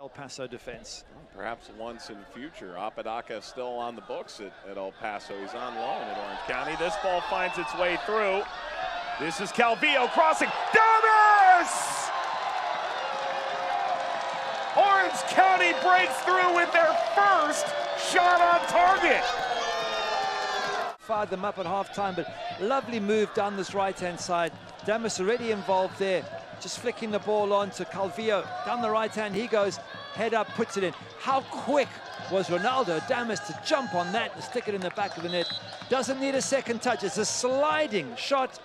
El Paso defense. Perhaps once in future. Apodaca still on the books at, at El Paso. He's on loan at Orange County. This ball finds its way through. This is Calvillo crossing. Damus! Orange County breaks through with their first shot on target. Fired them up at halftime, but lovely move down this right-hand side. Damus already involved there, just flicking the ball on to Calvillo. Down the right hand, he goes, head up, puts it in. How quick was Ronaldo Damus to jump on that and stick it in the back of the net? Doesn't need a second touch. It's a sliding shot